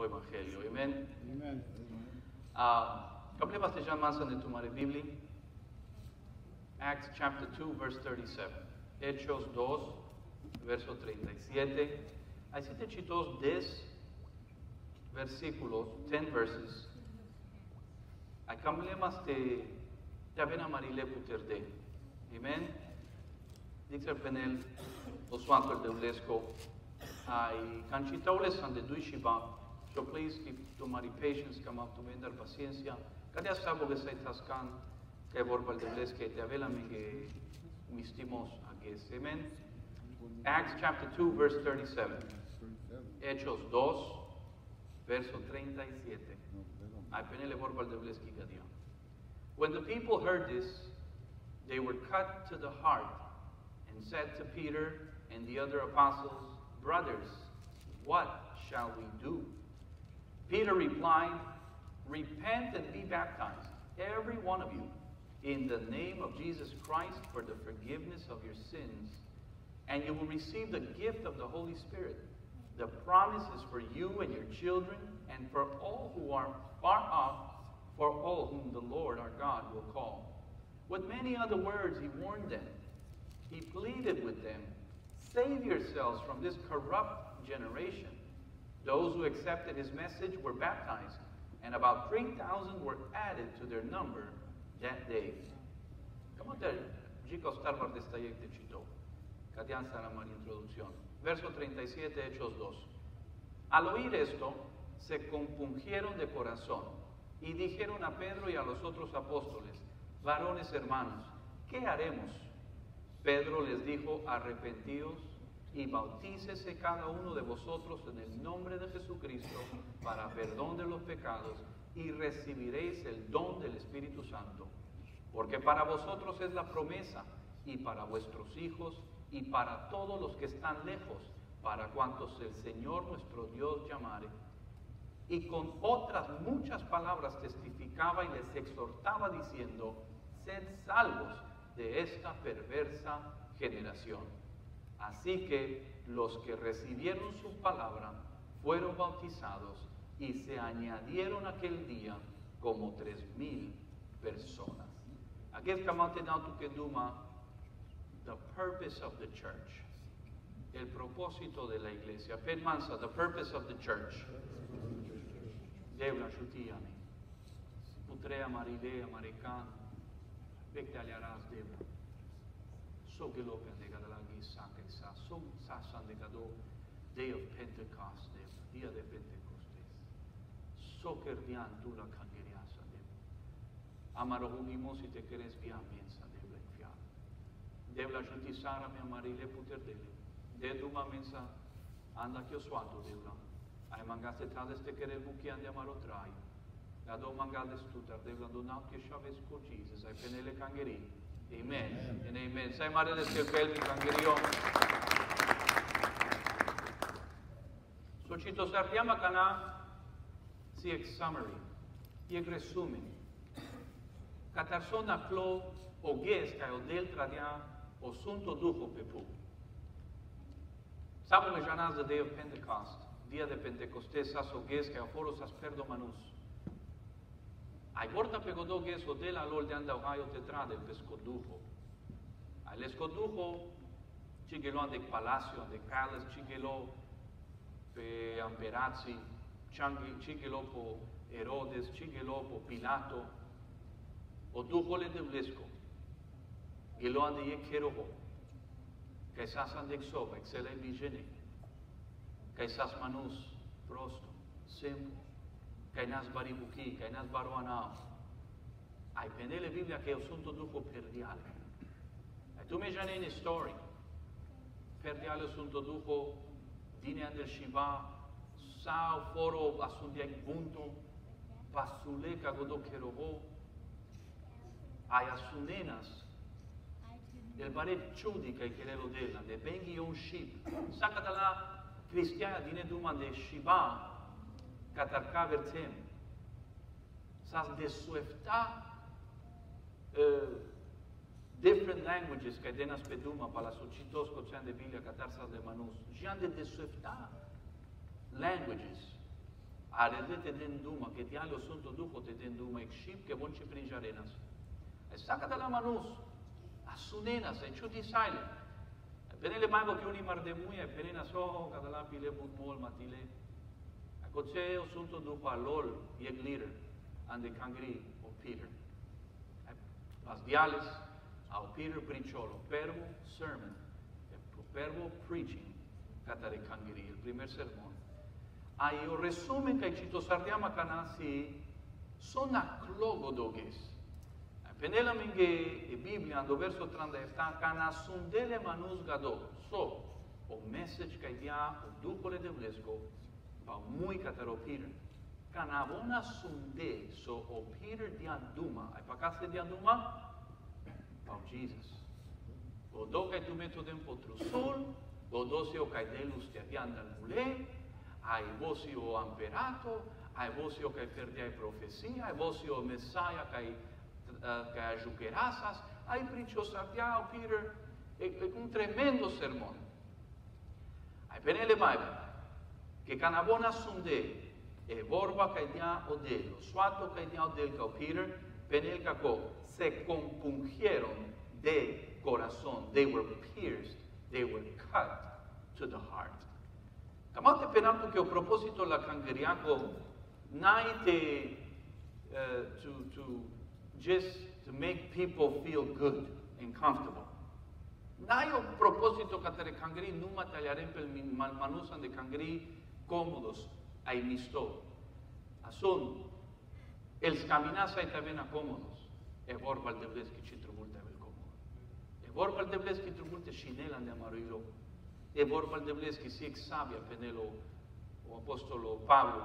o evangelio. Amén. Amen. Ah, Hablemos de llamas de tomar la Biblia. Acts chapter 2, verse 37. Hechos 2, verso 37. Hay siete chitos 10 versículos, 10 verses. Hay cambiamos de de avena marile puterde. Amen. Dice el penel, o suanto el deulesco. Hay canchitaules ande duishiba. So please keep to my patience, come up to vender paciencia. Cada sabo que se tascan, que vorba el deulesque, te avela me que mistimos a que Amen. Acts chapter 2, verse 37. Hechos 2, verso 37. Ay, penele vorba el deulesque gadia. When the people heard this, they were cut to the heart and said to Peter and the other apostles, Brothers, what shall we do? Peter replied, Repent and be baptized, every one of you, in the name of Jesus Christ for the forgiveness of your sins, and you will receive the gift of the Holy Spirit. The promise is for you and your children, and for all who are far off, for all whom the Lord our God will call. With many other words, he warned them. He pleaded with them, Save yourselves from this corrupt generation. Those who accepted his message were baptized, and about 3,000 were added to their number that day. ¿Cómo te chicos Starbar de esta te citó? Katian Saramar introducción. Verso 37, Hechos 2. Al oír esto, se compungieron de corazón y dijeron a Pedro y a los otros apóstoles, varones hermanos, ¿qué haremos? Pedro les dijo, arrepentidos y bautícese cada uno de vosotros en el nombre de Jesucristo para perdón de los pecados y recibiréis el don del Espíritu Santo. Porque para vosotros es la promesa y para vuestros hijos y para todos los que están lejos, para cuantos el Señor nuestro Dios llamare. Y con otras muchas palabras testificaba y les exhortaba diciendo, sed salvos de esta perversa generación. Así que los que recibieron su palabra fueron bautizados y se añadieron aquel día como tres mil personas. Aquí kamate na tu keduma the purpose of the church. El propósito de la iglesia. Mansa, the purpose of the church. Debla shutiami. Putrea maridea marican. Vecte aliaras debla. so che l'opera di y sa que sa so sa san de day of pentecost de día de pentecostés. So che rian tu la cangeria sa de. Amaro unimos y te queres via mensa de la fiala de la justicia me amarile puter de de duma mensa anda che ho suato de una ai mangaste tades te querer buchi andiamo a traio la do mangades tutar de la donau che sciaves con Jesus penele cangerini Amen. amen. And amen. Să ai mare de cercel, Evanghelio. Σωσήτω, σε αρτιά μακανά, σε η εγκρεσούμε. Καταρσόν απλό, ο γκές και ο δέλ τραδιά, ο σούν το δούχο πεπού. Σάπομε γιανάς δε δέο πεντεκάστ, δία δε πεντεκοστές σας ο γκές και ο φόρος σας πέρδο μανούς. Manus. Ai vorta pegodo ges o del alol de anda o te trade el pescodujo. Ai l'escodujo cigelo ande palacio, ande calas, cigelo pe amperazzi, cigelo po Herodes, cigelo po Pilato, o duho le deulesco. Gelo ande ye keroho. Kai sas ande xoba, excele vigene. Kai sas manus prosto, sempo. Cainás Barimuki, Cainás Baruanau. Ai, pendele Biblia che io sono duco perdiale. E tu mi già ne story. Perdiale sono duco dine andel Shiva, sau foro asundia in punto, pasuleca godo Aí robo, ai asunenas, el baret ciudica che le lodela, de bengi on ship. Sa lá cristiana dine duma de Shiva, κατά αρκά βερθέν, σας δεσουευτά ε, different languages, κατά ένα σπεδούμα, αλλά στο τσιτός κοτσάν δε βίλια κατά σας δε μανούς, γιάν δε δεσουευτά languages, αρε δε τε δεν δούμα, και τι άλλο σούν το δούχο τε δεν δούμα, εξήπ και μόν και πριν γιαρένας. Εσά κατά λα μανούς, ασούν ένας, εξού τι σάιλε. Επενέ λεμάγω κι όνοι μαρδεμούια, επενέ ένας, ω, καταλάβει, λέμουν μόλμα, τι λέει. Aconteceu assunto do valor e o líder, onde cangri, o Peter. Eh, As diales, ao Peter predichou o verbo sermon, o verbo preaching, catare cangri, o primeiro sermão. Aí o resumo que cito sardiama canasi, son a clogo doges. Eh, Penela minge e Bíblia, no verso 30 cana sundele manus gado. So, o message que dia o ducole de UNESCO, muito muikatero Peter. Canabona sunde só o Peter de anduma. Aí para Ai de anduma, pa Jesus. O do que tu meto den potrusul, godo se o kai delus te no mule, Aí vosi o amperato, Aí vosi o kai a profecia. Aí vosi o messaia kai kai ajuquerasas, Aí princiosardia o Peter, é um tremendo tremendo Aí vem ele mais, que canabona sunde, e borba ca dia o del, suato ca dia o del ca Peter, penel caco, se compungieron de corazón, they were pierced, they were cut to the heart. Camate penando que o propósito la cangeriaco naite uh, to, to just to make people feel good and comfortable. N-ai o propósito ca te cangri nu mă tagliarem pe manusan de cangri cómodos ai misto. Asun, el caminas ai tavena cómodos. E vorba de vleschi ci trumulte avel comodo. E vorba de vleschi trumulte scinela de amaruilo. E vorba de vleschi si ex sabia penelo o apostolo Pablo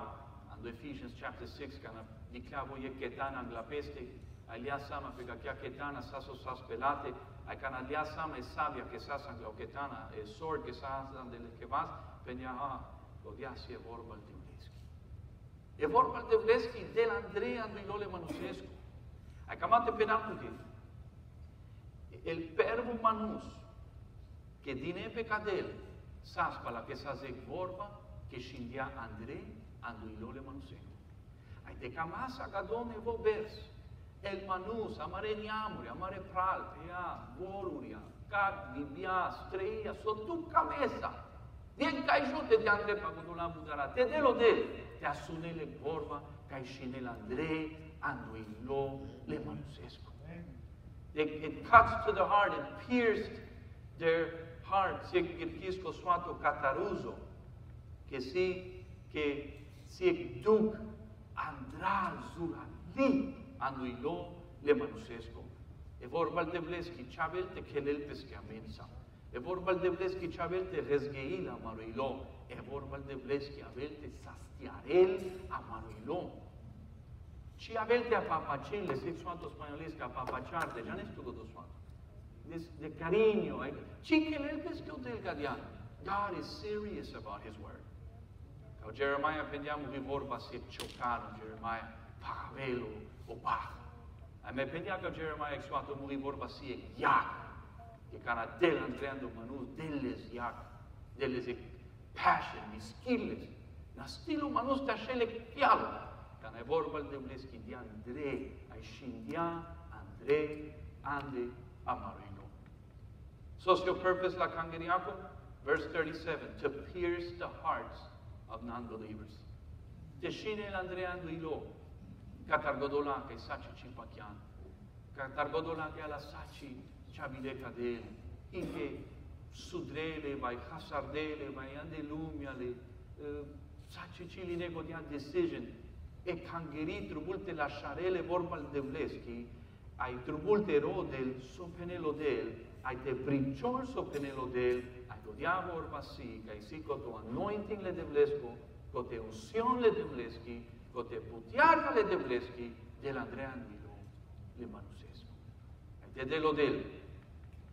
and Ephesians chapter 6 kana diclavo e ketana la peste alia sama pe kakya ketana saso sas pelate ai kana alia sama e sabia che sasa angla ketana e sword che sasa delle che vas penia το διάσει ευόρβαλ την πλέσκη. Ευόρβαλ την πλέσκη δεν αντρέα του Ιλόλε Μανουσέσκου. Ε, Ακαμάτε πενάπτωτη. Ελπέρβου μανούς και δίνε επεκατέλ σάσπαλα και σας ευόρβα και συνδιά αντρέ αντου Ιλόλε Μανουσέσκου. Αι δε καμάς ακατών εγώ πέρς. Ελ μανούς, αμαρέ νιάμουρια, αμαρέ πράλτε, αμαρέ βόρουρια, κάτ, βιβιά, στρέια, σωτού καμέσα. ajute de-a îndrepta cu Dulamudara. Te de lo de te asunele vorba ca și de la Andrei, Anduilo, le manusesco. It, cuts to the heart, it pierced their hearts. E chirchisco suato cataruso, che si, che si duc andrazura li, Anduilo, le manusesco. E vorba de vleschi, ceavelte, chelel peschiamensa. E vorba il devleschi ce averte rezgheil amaruilom. E vorba il devleschi averte sastiarel a amaruilom. Ci avete a papacele, se suanto spaniolesc a papacarte, já nem estudo do di carino, eh? carinho. che el pescou del gadian. God is serious about his word. Ca Jeremiah vedeam că vorba se ciocanul Jeremiah, paravelul, o bah. Ai mai pendea că Jeremiah exuat omului vorba se iac. the kind of tell and trend of Manu, deles yak, deles passion, skilles, na stilul Manu sta shele chială, ca ne vorba de bleschi de Andrei, ai shindia, Andrei, Andre Amarino. Socio purpose la cangeriaco, verse 37, to pierce the hearts of non-believers. Deșine la Andrei Anduilo, catargodolan, ca saci cimpachian, catargodolan, ca ala saci Çabile'de inke sudrele mai hasardele mai ande lumiale eh, sa ceciline godea decision e cangheri trumulte lasciarele vorba devleschi ai trumulte rodel so penelo del, ai te brinciol so penelo del, ai godiamo orba si ai si coto anointing le devlesco cote unzion le devleschi cote putiarna le devleschi dell'Andrea Andilo le manusesco. Ai te delodel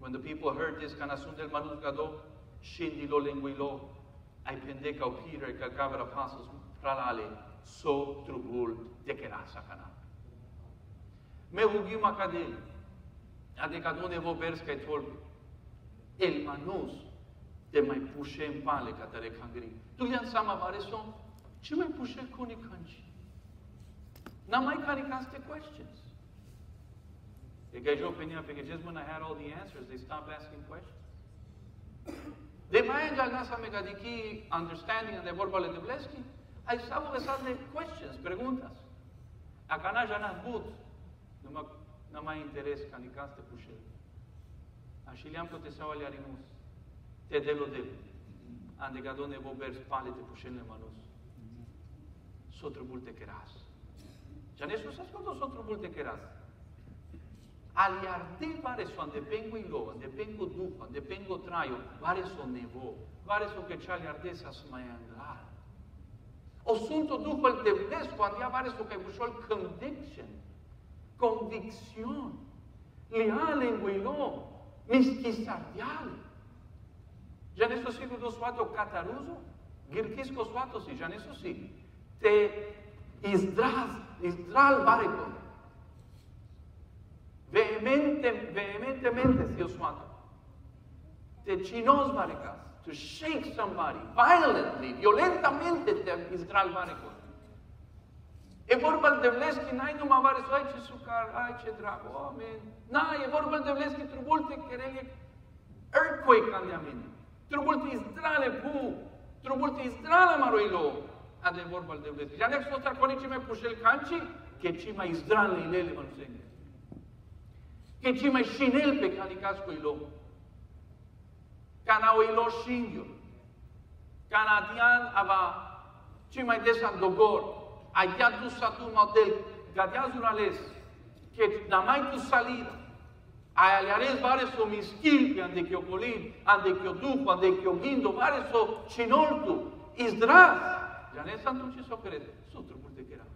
When the people heard this, Canasundel sunt el manusgado, shindilo linguilo, ai pende ca pire ca gavera pasos pralale, so trubul de kerasa cana. Me rugim acadel, adică nu. El manus de mai pușe în pale ca tare cangri. Tu ia seama mare ce mai? N-am mai caricat questions. Because your opinión, porque just when I had all the answers, they stopped asking questions. Demanja nasame gadiki understanding and devorbale debleski. Ai samo vesane questions, preguntas. A canaja nas but. Nu mai interes ca nicas te pușe. Așa le-am cotesaua le arimus. Te delo de. Ande gadone bober spale te pușenile manus. Sotru multe keras. Já nessus ascoltò sotru multe keras. Ali arde vare so ande pengo in lo, ande pengo duho, ande pengo traio, vare so nevo, vare so che c'ali arde sa smayanglar. O sunto duho el devnesco, ande vare so che bușol conviction, convicción, liale in guilo, mistisardiale. Já nesse sigo do suato cataruso, girkisko suato si, já nesse si. Te izdraz, izdral bariko. Vehemente, vehementemente si suato. Te chinos baricas. To shake somebody violently, violentamente te izdral bariko. E vorba de vleski, n-ai numai mare să ai ce sucar, ai ce drag, oameni. N-ai, e vorba de vleski, trubulte, querele, earthquake în mine. Trebuie izdrale pu, trebuie izdrale maroilo. Ade vorba de vleski. Ja nek sotar konici me pušel kanči, ke ci mai izdrale ilele manusenge. que tinha mais chinelo, în el pe calicați cu. Cana o ilo șingio. Canadian ava ci mai des andogor. Aia du sa tu model. Gadiazul ales. que da mai tu salida. A le várias vare so mischilpi ande că ocolin, ande că dupo, ande că o vare so cinoltu. Izdraz. Ja ne sam tu ce so crede. Sunt trupul de ghera.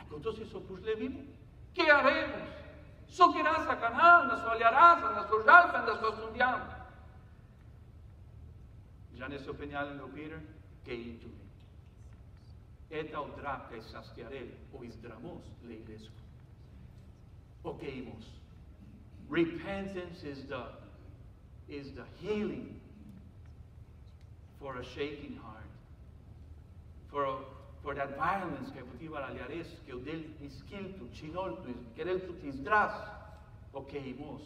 Ecco, toți s-o pușlevim. que haremos? Só que irás a Canaã, nas olharás, nas sujalfas, nas sundiam. Já nesse penhal no Peter, que intune. Eta udraca e sastiarel, o isdramos le leiresco. O que imos. Repentance is the, is the healing for a shaking heart, for a for that violence che poteva la liareschi o del ischiltu, cinoltu, quereltu tisdras, o che imos,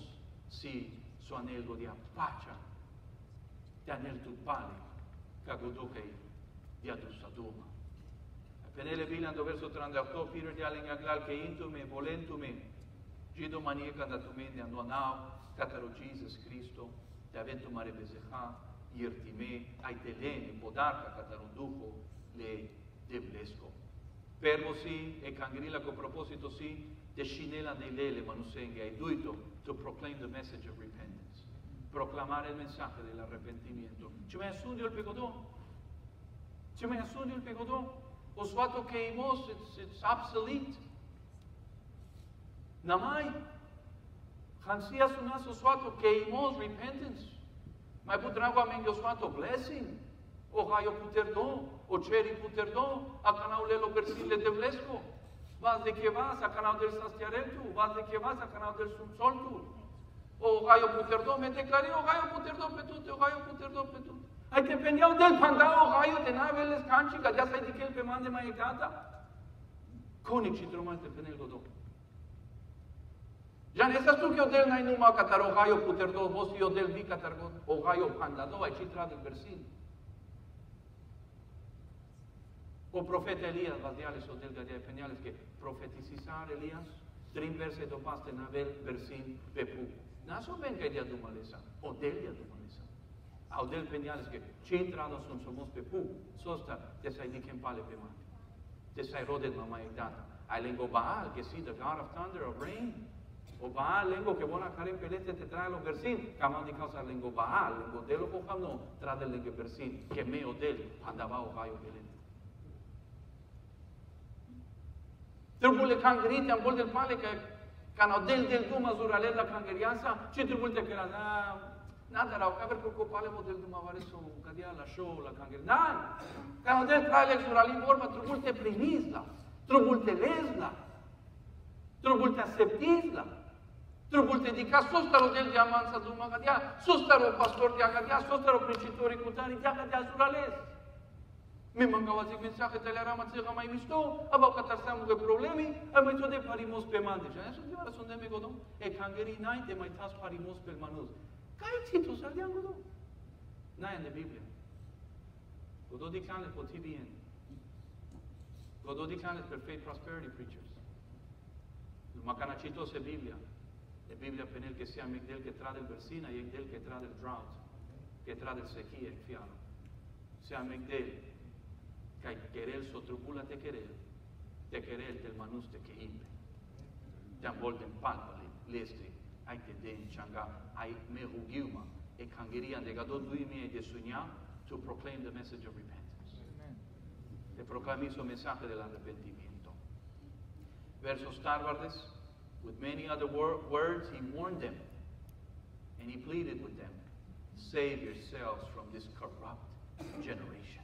si su anelgo di appacia, di anelto pali, cagodokei, di adusadoma. Penele bilando verso 38, Peter di alengaglal che intume, volentume, gido manieca da tumene anduanau, cataro Jesus Cristo, te avento mare bezeha, irtime, aitelene, podarca, catarunduco, lei Geblesco. Permo sì, e cangrila con proposito sì, descinela nei lele manusenga, è duito to proclaim the message of repentance. Proclamare il mensaje dell'arrepentimento. Ci mai assunto il peccato? Ci mai assunto il peccato? Ho suato che imos, it's, it's obsolete. Namai, Hansia sunas osvato che imos repentance. Mai potrà guamente osvato blessing. O raio poter don. O očeri puterdom, ako naulelo persile de vlesko, vas de que vas, ako naudel sastiarentu, vas de que vas, ako naudel sumsoltu, o gaio puterdom, mete declaré o gaio puterdom pe tute, o gaio puterdom pe tute. Ai dependeau del pandau o gaio de navele scancica, de asta i pe mande mai e gata. Conici drumate pe este dom. Ja ne sastu que odel nai numa catar o gaio puterdom, vos i odel vi catar o gaio pandado, ai citrat del versin. Ο προφέτης Ελίας, ο Διάλεσος, ο Δελγαδιάς, ο Πενιάλες, που προφητείζει σαρ Ελίας, τρειν βέρσει το πάστεναβελ βερσίν πεπού. Νάσομεν και οι Διάλεσος, ο Δελγαδιάς, ο Πενιάλες, που έχει τράντα στον σωμός πεπού, σώστα δε σα ενηκεμπάλε πεμάτι, δε σα ερώδην μαμαίδτα. Α λέγω Βαάλ, και σύ, the God of thunder of rain. � Târgurile Cangrite, am bol del pale că canodel del duma zuralel la Cangriasa, ce târgul de că da, na nada la ocaver cu copale model duma o cadia la show la Cangri. Na. Da, canodel trale zuralin vorba târgul te prinisla, târgul te lesla, târgul te aseptisla. Târgul te dica, sostaro del diamanța duma cadia, sostaro pastor diacadia, sostaro principiuri cu tani diacadia zurales. Mi mangawa zi gwen sa ke tala rama tse gamay misto, aba katar sa muge problemi, aba ito de parimos pe mande. Și so de vară sunt de godom, e kangeri nai de mai tas parimos pe manos. Kai tito sar dian godom. Nai ne Biblia. Godo di kane po TBN. Godo di kane per faith prosperity preachers. Macana cito se Biblia. E Biblia pe că se sia migdel che trade il versina e del che trade il drought, che trade il sechie, il fiano. Sia migdel, Gaikerel sotrupula tekerel, tekerel telmanus tekeimpe. Te-am volt în palpele lestri, ai te den changa, ai merugilma, e cangeria de gadot lui mie de sunia, to proclaim the message of repentance. Amen. Te proclamis o mensaje del arrepentimiento. Versos tardes, with many other wor words, he warned them and he pleaded with them, save yourselves from this corrupt generation.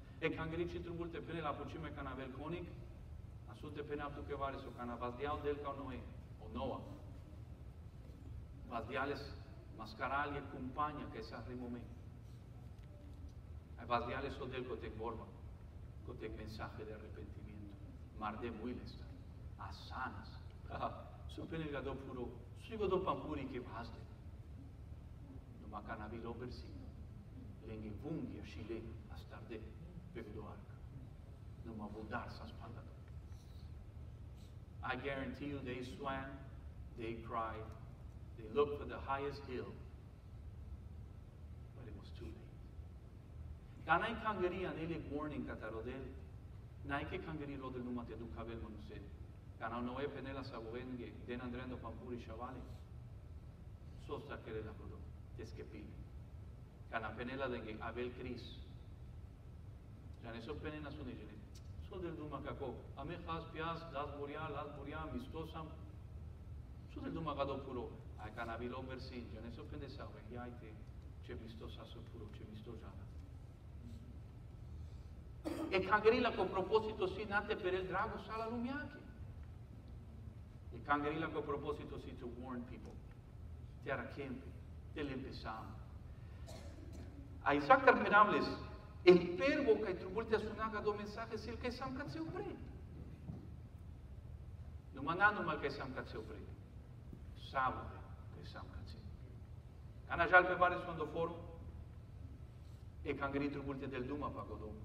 E cangrici trubulte pene la pucime canavel conic, asute pene aptu che vare su canavazdial del ca noe, o noa. Vazdiales mascarali e compagna che sa. Ai vazdiales o del cotec vorba, cotec mensaje de arrepentimiento. Mar de muilesta, a sanas. Su pene gado puro, su gado pampuri che vaste. Numa canavilo persino. Lengi vunghi a chile, a starde. Bebedo arca. Numa budar sa spanda. I guarantee you they swam, they cried, they looked for the highest hill, but it was too late. Kanai kangeria nele warning katarodel, naike kangeri rodel numa te dukavel manuse. Kana noe penela sabovenge, den andrendo pampuri shavali. Sosta kere la kodo, teskepile. Kana penela denge abel kris, Eso penen asun ijini. So del duma kako. Ame khas pias, das buria, las buria, mistosam. So del duma gado puro. Ai canavilo versin. Yani eso pende sabe. Yaite. Ce mistosa so puro, ce mistojana. E cangrila con proposito si nate per il drago sala lumiaki. E cangrila con proposito si to warn people. Te arachempe. Te lempesam. A Isaac terminables E prvo kaj trubulja sunaga do mensahe sil kaj sam kad se upre. Non manano mal kaj sam kad se upre. Samo kaj sam kad se. Kana jal pe pare sondo foro. E kangri trubulja del duma pa godom.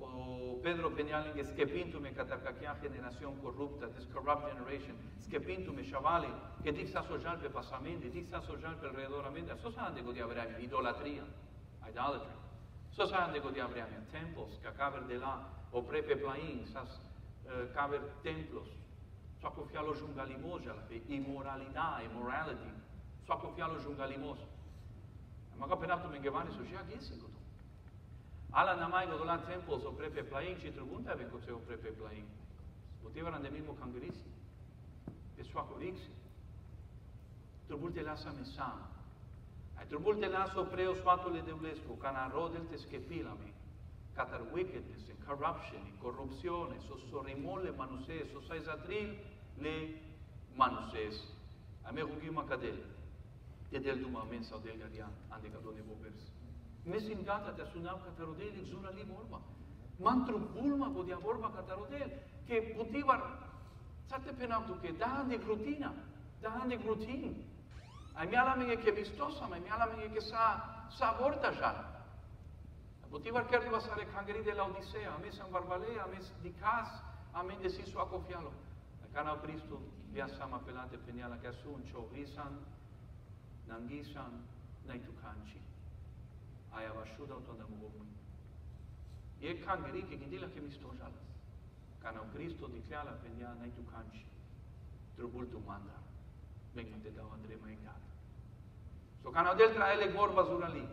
O Pedro Penjalin che skepintu me katarkakian generación corrupta, this corrupt generation, skepintu mi chavali, che dik sa sojal pe pasamendi, dik sa sojal pe alrededoramente, so sa de di vera idolatria, idolatria. Sa so sa nego diabljanja templos, ka ka dela oprepe plain, sa uh, eh, ka templos. Sa ko fjalo junga limoja, imoralidad, immorality. Sa ko fjalo junga limos. Maga penatu mengevani so shia gesi gotu. Ala namaj godola templos oprepe plain, ci trgunta ve ko se oprepe plain. Potevano de mimo kangrisi. E sua coriksi. Trubute lasa mesama. Într-multe lansă preo sfatul Deulescu, ca na rodel te schepilami, catar wickedness, in corruption, in corrupțiune, sos sorimole manuses, sos aizatril le manuses. A me rugi ma cadel, de del duma men sau del garian, ande ca done bobers. Mesin gata te sunam catar rodel, exura li morma. Mantrum bulma podia vorba catar rodel, che putiva, sate penam tu che da ande grutina, da ande grutin, Aj que πιστώσαμε, εμεί άλλαμε και σαν σα βόρταζαν. Από τι βαρκέρδι μας αρεκαγγρή de la Odisea, αμείς σαν βαρβαλέα, αμείς δικάς, αμήν δεσί σου ακοφιάλο. Κάνα ο Κρίστο, βιάσαμε απελάτε παινιά, αλλά και ασούν, τσοβίσαν, να αγγίσαν, να του κάντσι. Αι αβασούδα όταν τα μου γόπη. Ή εκαγγρή και κινδύλα και μισθόζαλας. Κάνα ο Κρίστο, δικλάλα παινιά, να του κάντσι. Τροπούλ του μάντρα. Μέγνατε τα ο Αντρέ Μαϊγκάρ. तो Kanavdel trae el Egmor Basurali.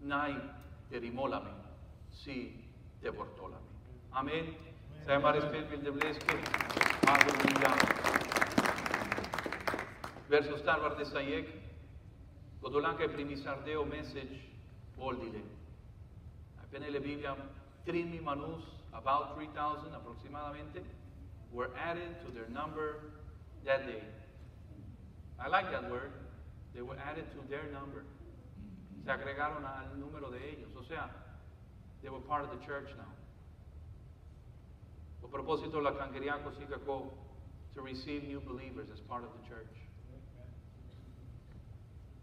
Nai terimolame, si tevortolame. Amen. Zij maar eens veel wilde vleesken. Halleluja. Verso staan waar de Sajek. Godolan message vol dile. Appena Biblia, trini about 3,000 approximately, were added to their number that day. I like that word. They were added to their number. Se agregaron al número de ellos. O sea, they were part of the church now. A propósito, la Cangeriaco Sikako to receive new believers as part of the church.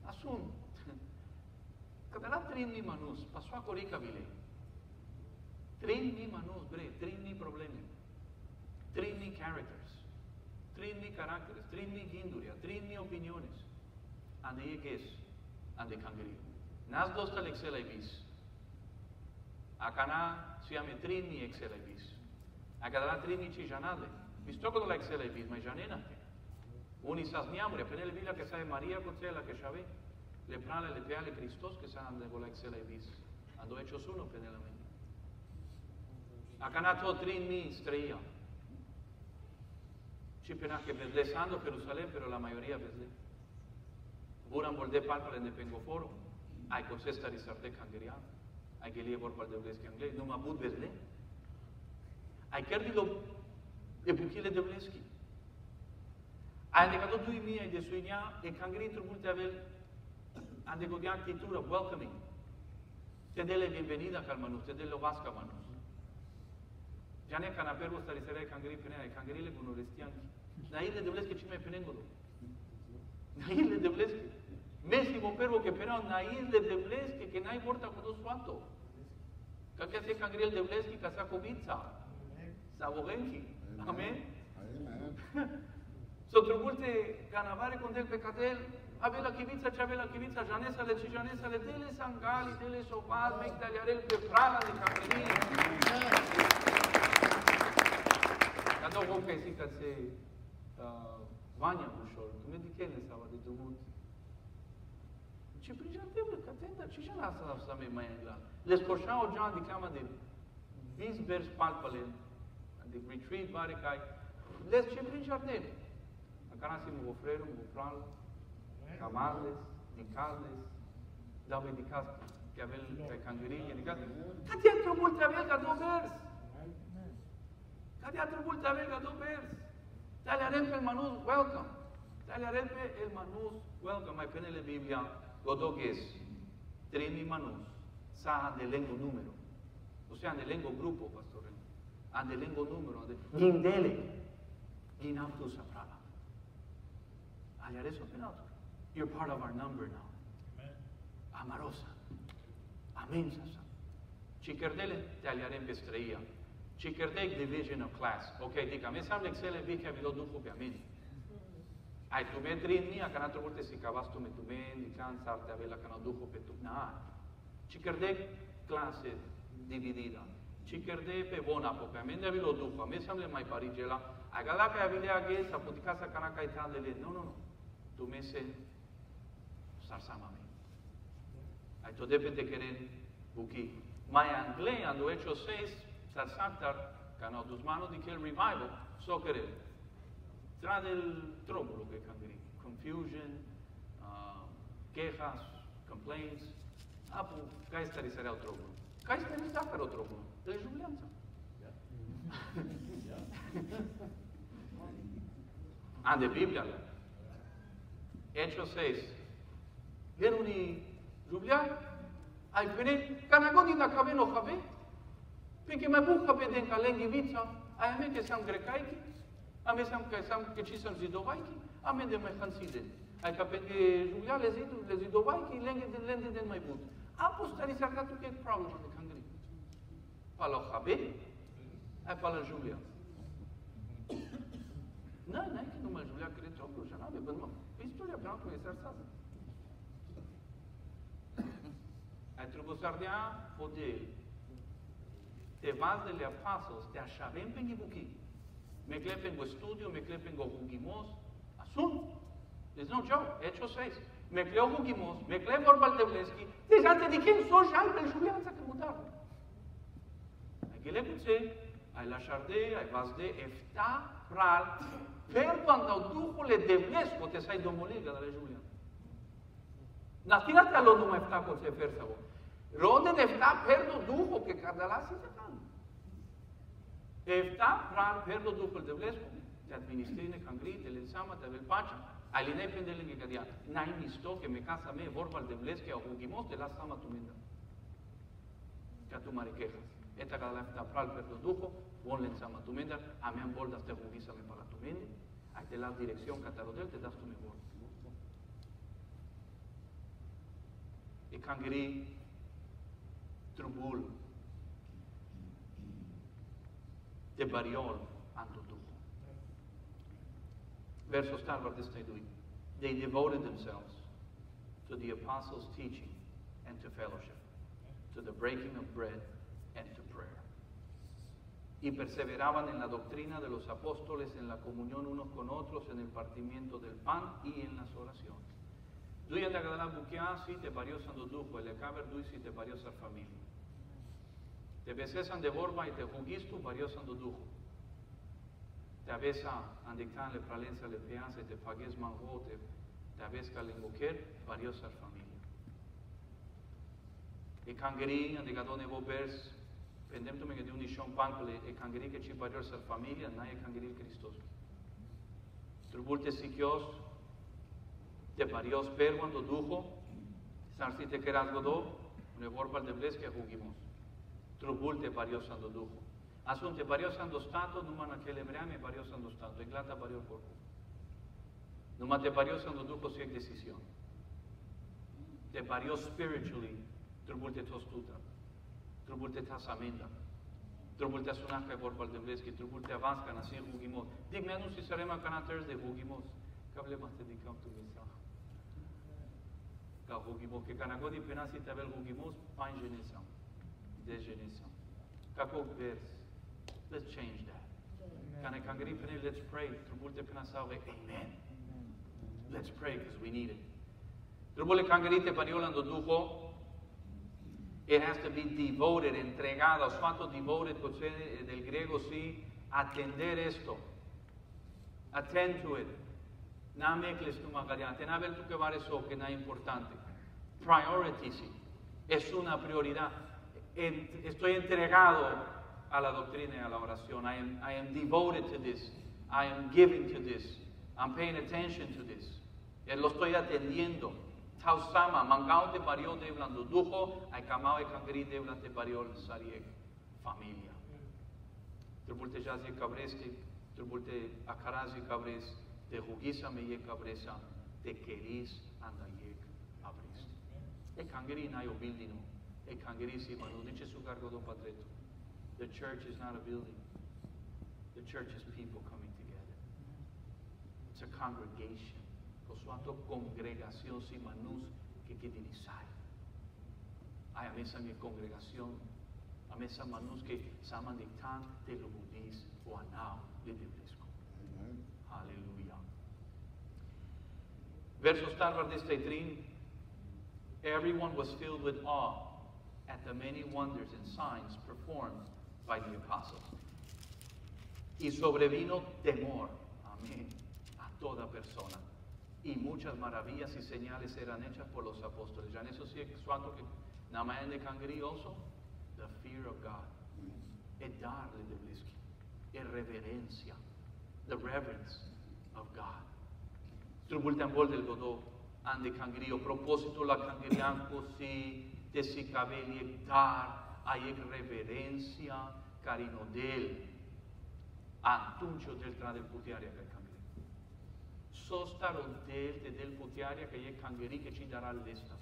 Asun. Kadala trini manus, pasó a Corica Vile. Trini manus, bre, trini problemi. Trini characters. Trini caracteres, trini ginduria, trini opiniones. Ande ye kes, ande Cangerio. Nas dos tal excela ibis. Acana siame trini excela ibis. Acadala trini ci janale. Visto con la excela ibis, ma janena. Uni sas niambre, appena le villa che sai Maria Cozella che chave, le prale le peale Christos che sa ande con la excela ibis. Ando hecho uno penela me. Acanato trini streia. Ci pena che Jerusalén, pero la mayoría vedle. Buran volde palpa le pengo foro. Ai consesta risarte cangeriano. Ai che lì vor pal de bleski anglais. No ma bud vedle. Ai kerdilo e buchile de bleski. Ai negato tu mia e de suinia e cangritro multe avel ande godian chitura welcoming. Te dele bienvenida calmanus, te dele vasca manus. Jane canapervo sta risere cangri pene ai cangrile con restianchi. Na ile de bleski cime penengolo. Na ile de bleski. Nésimo perro que pero naíz de deblesque, que nai morta con dos cuanto. Que hace cangriel deblesque, que hace sa Sabogenji. Amen. Să trăgulte canavare cu del pe cadel, avea la chivița ce avea la chivița, janesele ce janesele, dele sangali, dele sopaz, mectaliarel pe prana de caprinie. Dar nu vă că se uh, vania ușor, tu medicene sau de drumul Și prin jantevle, că atentă, ce și asta să să mai era. Le scoșau gean de cama de visbers palpale, de retreat bare cai. Le ce prin jardin. Acana se mu ofreru, mu plan, camales, dicales, dau dicas che avel pe cangurie, dicas. Ca ti altro multe avel ca două vers. Ca ti altro multe avel ca două vers. Dale a rempe el manus, welcome. Dale a rempe el manus, welcome, mai penele Biblia. Godoges, Tremimanus, sa adelengo número. O sea, adelengo grupo, pastor. Adelengo ah, número. Jim Dele. Jim Abdu Saprala. Ayareso Penato. You're part of our number now. Amen. Amarosa. Amen, Sasa. Chikerdele, te aliarem bestreia. Chikerdeg division of class. Ok, dica, me semble que se le vi che vi do duco che amen. Me me di can sarte avela kana duhu pe tu. Na. Chikerdek classe dividida. Chikerde pe bona po pe amin de vi lo duhu. Me sam le mai parigela. Ai gala pe avilea ge sa puticasa kana kai tandele. No, no, no. Tu me se sarsama me. Ai to depende queren buki. Mai angle ando hecho 6 sarsactar cano dus mano di quel revival so querer. Tra del trómulo que. Confusion, uh, quejas, complaints. Ah, pu, ca este risarea o trómulo. Ca este risarea o trómulo. De jubilanță. Ah, de Biblia. Hechos 6. Vien unii jubilan, ai venit, ca nagodi na caveno have, Perché mai buca pe den kalengi vița, aia me che sam grecaiki, Ame sam kaj sam, keď čítam židovajky, ame de maj hansiden. Aj kapet Julia le zidu, le židovajky, lenge den lende den maj bud. A postali sa katu ket problem ane kangri. Pala habe, aj pala žuja. Na, na, ki numai žuja kre trokru, že nabe, bă, mă, istoria brancu e sarsaza. Ai trebuit să ardea o de te vazele apasă, să te așavem pe nibuchii. Me klepen go studio, me klepen go hugimos, asun. There's no joke, Hechos 6. Me cleo hugimos, me cleo vorba de Bleschi, deja te dichem social pe julianța că mutară. Ai gele puțe, ai la șarde, ai vas de efta pral, per quando duhule de Blesco te sai domolega dalle Julian. Natina te alo numai efta co se fersa vo. Rode de efta perdo duho che cardalasi se fan. Εφτά πράγματα παίρνω το χρόνο. Τα ατμινιστή είναι χαγκρή, τελεσάμα, τα βελπάτσα. Αλλά είναι πέντε λέγε. Να είναι ιστό και με κάθε με βόρπα λεμπλέ και αγωγημό, τελά σάμα του μήνα. Και ε, του μαρικέχα. Έτα καλά αυτά πράγματα παίρνω το χρόνο, βόλε σάμα του μήνα, αμέν βόλτα αυτά που γύσαμε παρά του μήνα. Αν τελά διρεξιόν κατά ροτέλ, τελά στο de bariol ando duho. Verso starvar this they doing. They devoted themselves to the apostles' teaching and to fellowship, to the breaking of bread and to prayer. Y perseveraban en la doctrina de los apóstoles, en la comunión unos con otros, en el partimiento del pan y en las oraciones. Duia da gadala bukia si te parios ando duho, ele kaver dui si te parios ar familia. Te besesan de borba y te jugistu parios ando duho. Te avesa andictan le pralenza le y te pagues mango, te, avesca le mujer parios ar familia. E cangeri andicadone vo vers, pendem tu me che di un ishon pancole e cangeri che ci parios ar familia, na e cangeri Christos. Trubulte sikios, te parios per cuando dujo, sarsi te queras godo, ne vorbal de bles que jugimos. Trobulte parió Santo Dujo. Asunte parió Santo Stato, numa naquele brame parió Santo Stato. Eglata parió por Numai te parió Santo Dujo si decisión. Te parió spiritually. trupul te Trobulte tasamenda. trupul te tăsămîndă, trupul te ascună ca pe vorba de bleschi, trupul te avans ca nasin hugimos. Dig mea nu si să rema ca de hugimos. Ca vle te din tu misa. Ca hugimos, că ca nagodi pe nasi te avel hugimos, panjenesa. degradation. Kakov vers. Let's change that. Amen. Let's pray. Amen. Let's pray because we need it. Trebuie cangarite pariolando duho. It has to be devoted, entregada. Ho fatto devoted, del griego si Atender esto. Attend to it. N-am tu numai variante, n-am pentru vare so, că na importante. Priority, si. Es una priorità. En- estoy entregado a la doctrina y a la oración. I am, I am devoted to this. I am giving to this. I'm paying attention to this. Eh, Lo estoy atendiendo. Tausama, mangao te parió de blando dujo, ay kamao e kangri de blante parió sariek. Familia. Trebulte jazi cabreski, trebulte akarazi cabres, te jugisa me ye cabresa, te queris anda ye abris. E kangeri na yo building, e kangeri si dice su cargo do padreto. The church is not a building. The church is people coming together. It's a congregation. Con suanto congregación si manus que que dirisai. Ay, a mesa mi congregación, a mesa manus que saman dictan de lo budis o anao de biblisco. Hallelujah. Verso starvar deste trin, everyone was filled with awe at the many wonders and signs performed by the apostles. Y sobrevino temor, amén, a toda persona. Y muchas maravillas y señales eran hechas por los apóstoles. Ya en eso sí, suanto que más de cangri also, the fear of God. El darle de bliski. El reverencia. The reverence of God. Trubultambol del godó, ande cangrio, propósito la cangrian così, te si cabelli dar, hay reverencia, carino del, antuncio del tra del putiaria che cangri. Sostaro del te del putiaria che è cangri che ci darà l'esta.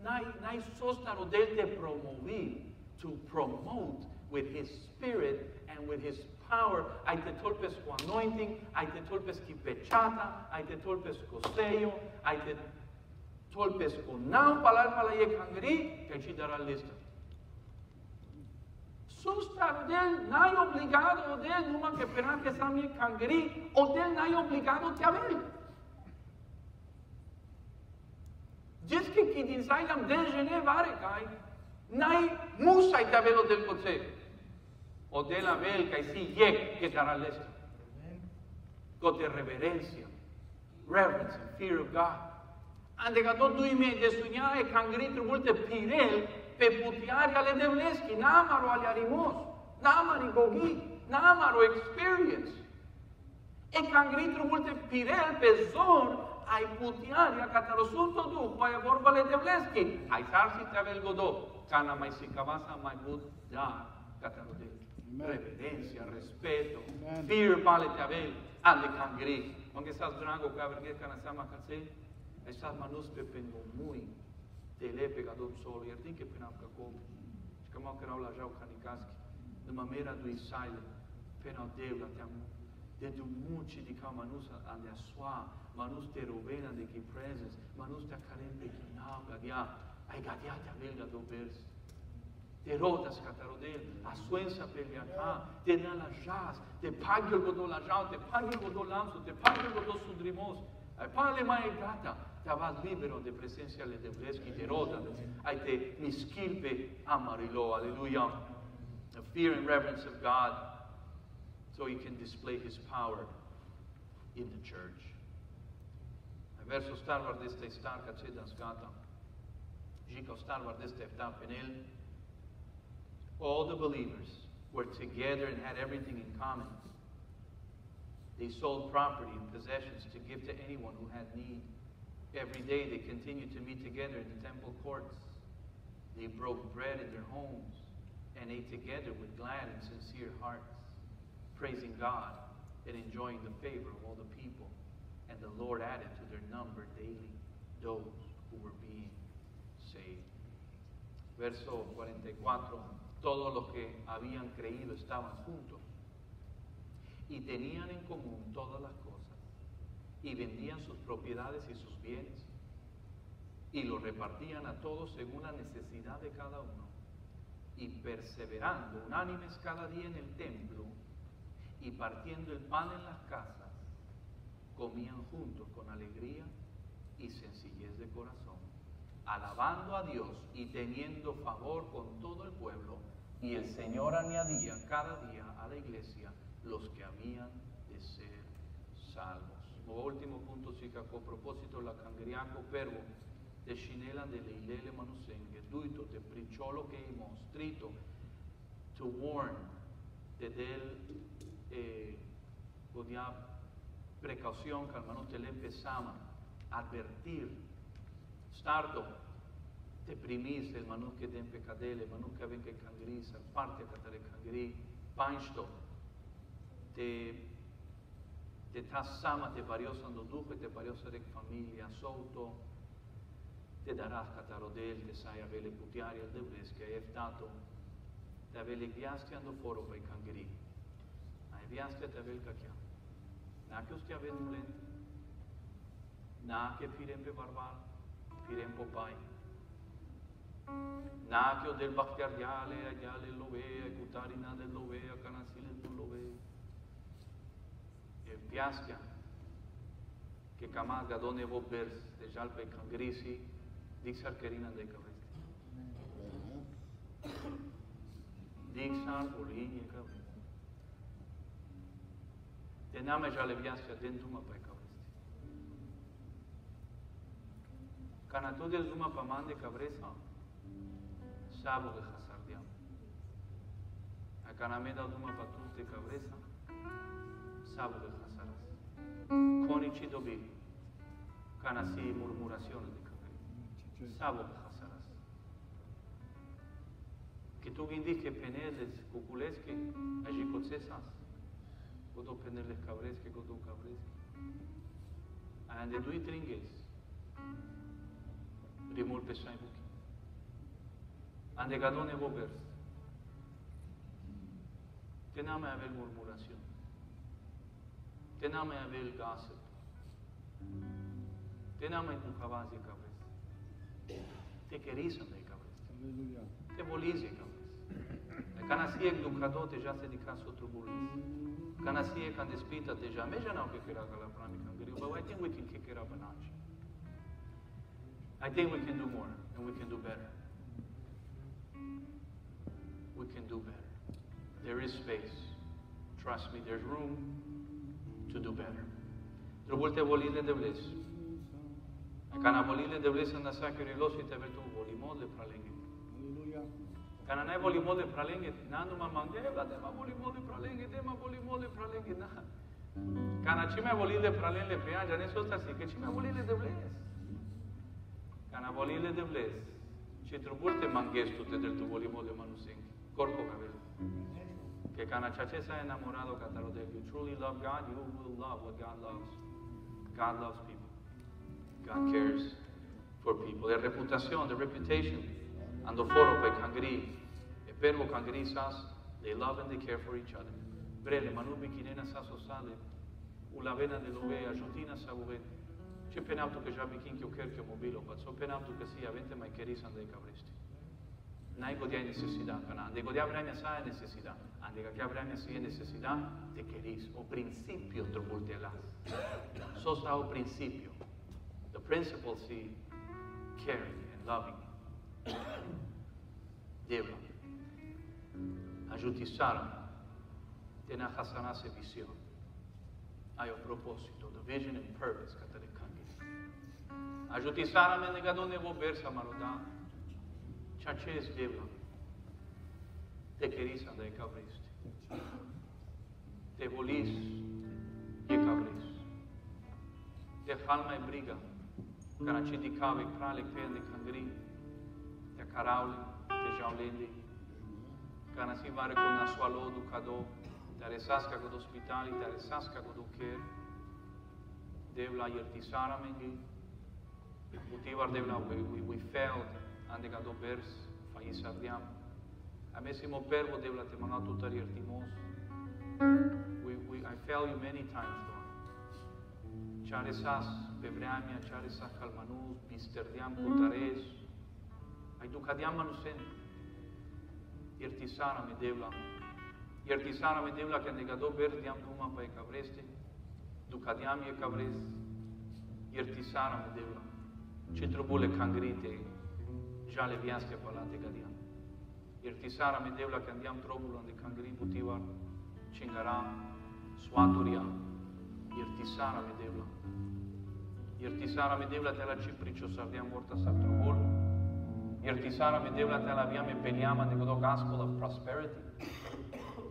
Nai, nai del te promovi, to promote with His Spirit and with His power. Ai te tolpes cu anointing, ai te tolpes cu pechata, ai te tolpes cu sello, ai te తోల్పేసుకో నా పలాల్ పలయ్యే కంగరి పెంచి ci listă. Substrat de el, n-ai obligat o de el, numai că pera că să mi cangri, o de el n-ai obligat o te avem. Diz că chi din zainam de Geneva are cai, n-ai musai te avem o del coțe. O de el avel, cai si iec, că te aralesc. Go de reverencia, reverence and fear of God. αντεγατό του είμαι εγκαισουνιά, εκαγκρίτρ, ούλτε πυρέλ, πεπουτιάρια, λέει, δεν βλέσκει, να άμαρο αλιαρημός, να άμαρο γκογή, να άμαρο experience. Εκαγκρίτρ, ούλτε πυρέλ, πεζόν, αϊπουτιάρια, καταρροσούρτο του, πάει βόρβα, λέει, δεν βλέσκει. Αϊθάρσι, τα βελγοντό, κάνα μαϊ συγκαβάσα, μαϊ γουτ, δά, καταρροτέ. Ρεπιδένσια, ρεσπέτο, φύρ πάλι τα βέλη, αντε καγκρί. Όγκε σας δράγω, κάβερ, γέρ, κανένα σάμα, χατσέ, ne saadma nuspepeni omui telepe ca Domnul să o iertim că până am căcom și că mă cărau la jau ca nicaschi numa mera do ensaio pena deula te amo dentro munci di ca manus ande a sua manus te rovena de que presence manus te de que não gadia ai gadia te avelga do vers te rodas catarodel a suensa per le acá te na la jas te pagio godol la jau te pagio godol lamso te pagio godol sudrimos ai pale mai gata. Te avas libero de presencia le devleschi, te roda, ai te miskilpe amarilo, alleluia. The fear and reverence of God, so he can display his power in the church. Verso starvar deste star ca ce dan scata. Jica starvar deste penel. All the believers were together and had everything in common. They sold property and possessions to give to anyone who had need. Every day they continued to meet together in the temple courts. They broke bread in their homes and ate together with glad and sincere hearts, praising God and enjoying the favor of all the people. And the Lord added to their number daily those who were being saved. Verso 44. Todos los que habían creído estaban juntos y tenían en común todas las y vendían sus propiedades y sus bienes y lo repartían a todos según la necesidad de cada uno y perseverando unánimes cada día en el templo y partiendo el pan en las casas, comían juntos con alegría y sencillez de corazón, alabando a Dios y teniendo favor con todo el pueblo. Y el Señor añadía cada día a la iglesia los que habían de ser salvos. O último punto, si a propósito la cangriaco pervo de scinela delle ilele manusenghe, duito te pricciolo che hemos strito to warn de del eh, godia precaución hermano te le empezama advertir starto te primis el manu che den pecadele manu che ven che cangrisa parte te cangri pansto te te tas sama te parios andoduque, te parios rec familia. Souto, te darás catarodel, te sai avele putiari al debres, che hai eftato, te avele viasti andoforo pe cangri, ai viasti te avel cacchia, na che ustia avel mulent, na che firem pe barbar, firem popai, na che o del bactiariale, aiale lovea, cutarina del lovea, canasile del lovea, e piasca che camaga donne vo per de jalpe cangrisi dixar querina de cabresti dixar bolini cabresti te name já leviaste dentro uma para cabresti Cana tu de zuma pa mande cabresa sabo que hasardiam a cana me da zuma pa tu te cabresa sabo que hasaras conici dobi cana si murmurazione de cabresa sabo que hasaras que tu indique peneles cuculesque agi cosesas Godo peneles cabresque, godo cabresque. And the dui tringes. Rimul pe shai buki. And the gadone vobers. Te name a haver murmuración. Tenamaya will gossip. Tenamaya mukhavazi kabres. Te kerisam de kabres. Te bolizi kabres. Ca nasie lucrado deja se dica sotru bolis. Ca nasie ca despita deja meja n-au că era la pranică în griu, I think we can kick it up a notch. I think we can do more and we can do better. We can do better. There is space. Trust me, there's room to do better. Dar multe bolile de vles. Cana bolile de vles na sake rilosi tebe tu bolimod le pralenget. Kana ne bolimod le pralenget, na numa mangevla de ma bolimod le pralenget, de ma bolimod le pralenget na. Kana cime bolile pralenle prianja ne sosta si, că cime bolile de vles. Cana bolile de vles. Și tu multe mangestu te del tu bolimod le manusengi. Corpo cabelo. Que kana chache sa enamorado catalo de you truly love God, you will love what God loves. God loves people. God cares for people. The reputation, the reputation, ando foro pe cangri, e pervo cangri sas, they love and they care for each other. Brele, manubi kinena saso sale, ula vena de love, ajutina sa uve. Ce penautu că já bikin que eu que eu mobilo, but so penautu că si avente mai queris andei cabristi. Nadie necessidade, necesidad, ¿verdad? De que habrá esa necesidad. De que habrá esa necessidade, te querís. O princípio principio te voltearás. Sos o princípio, The principle is caring and loving. Deva. Ajutizaram. Tena hasana se visión. Hay o propósito. The vision and purpose que te le cambia. Ajutizaram en el gadón de volverse a maludar. Și ce es. Te querís a de cabriste. Te volís e cabrís. De falma e briga, cara ce di cave prale perne cangri, de caraule, de jaulendi, cara si vare con la sua lodu cadou, care sasca cu ospitali, care sasca cu ducher, de la iertisara mengi, motivar de la we, we, we failed, Ande gado bers, fai sardiam. Amesimo pervo devla te mangato tutar iertimos. We, we, I fail you many times, Lord. Čare sas sas calmanus, pisterdiam cutares. Ai ducadiam manusen. Iertisara me devla. Iertisara me devla că negado berdiam numa pa e cavreste. Ducadiam e cavres. Iertisara me devla. Ce trobule cangrite, Jale Vjenske palate gadian. Jer ti sara me devla kanë jam trobullën dhe kanë ngri butivar që nga ra, suatur jam, jer ti sara me devla. Jer ti sara me devla të la që sardiam vorta sa trobol, sara me devla të la vjam e peljama dhe godo gospel of prosperity,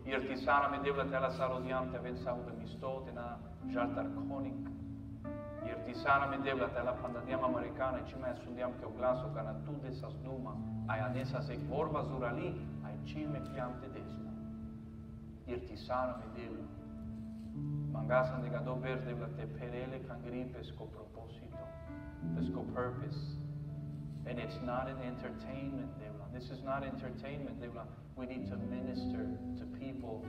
jer ti sara me devla të la sarodiam të vetë sa misto të na gjartar konik, Jer ti sarame devlata ela pandadjema amerikane qime e sundjam kjo glaso ka në tu desas duma, aja nesas e kvorba zurali, a i qime pjam të desna. Jer ti sarame devlata. Mangasan dhe ka do verë devlata perele ka ngri pesko proposito, pesko purpose. And it's not an entertainment devla This is not entertainment devla We need to minister to people.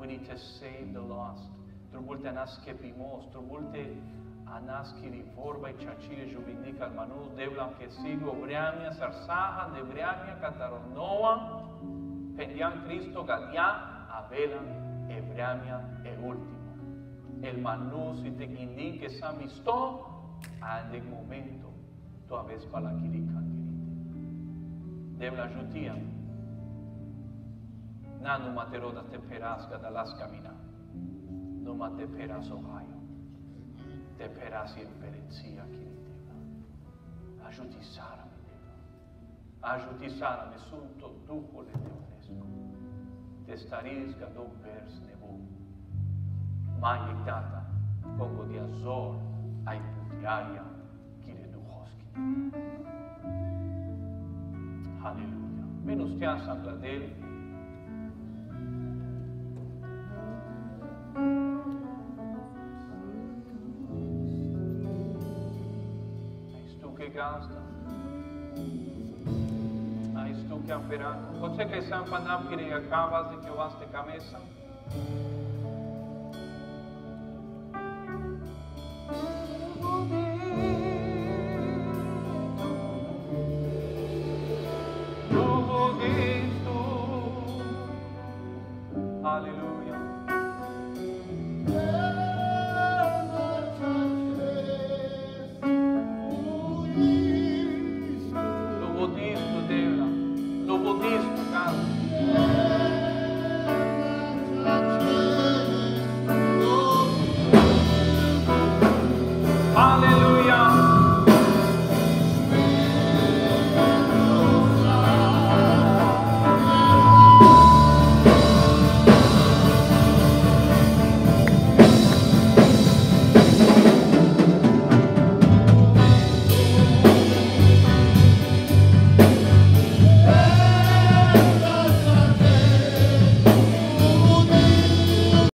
We need to save the lost. Tur multe nas kepimos, tur multe anaschi e ciacire juvinic al manu, deulam che sigo breamia sarsaha de breamia cataronoa pendian Cristo gadia avela e breamia e ultimo. El manus y tequindin que sa mistó ande momento tu aves palakiri candirite. Devla jutia nanu materona temperasca dalas camina. No mate peras ohio. deperasi imperizia chiniteva. Ajuti sana me deva. Ajuti sana me sunto duco le Te Testarisga do pers nebu. Magnitata, poco di azor, ai putiaria, chire duhoschi. Alleluia. Meno tian Santa Deli, Gaza. Ah, estou que. Você que está andando, queria acabar de que eu haste cabeça.